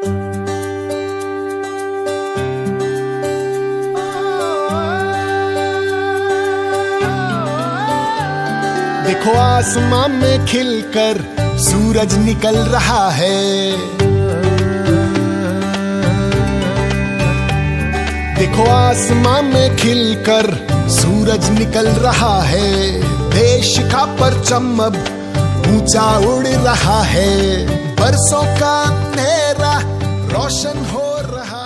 देखो आसमां में खिलकर सूरज निकल रहा है। देखो आसमां में खिलकर सूरज निकल रहा है। देश का परचम अब ऊँचा उड़ रहा है। बरसों का रोशन हो रहा